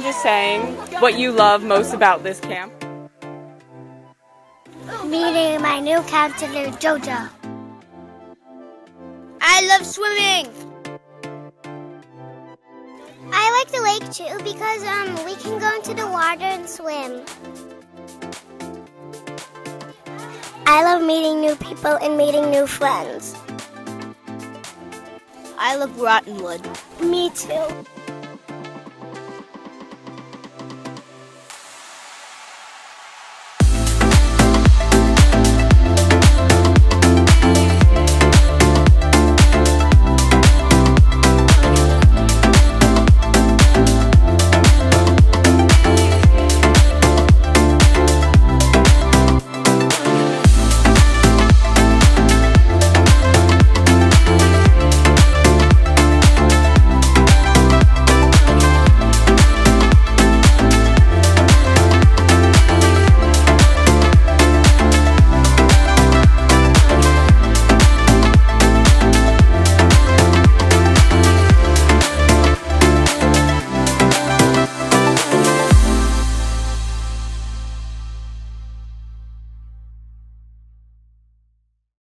Just saying what you love most about this camp? Meeting my new counselor, Jojo. I love swimming. I like the lake too because um we can go into the water and swim. I love meeting new people and meeting new friends. I love Grotonwood. Me too.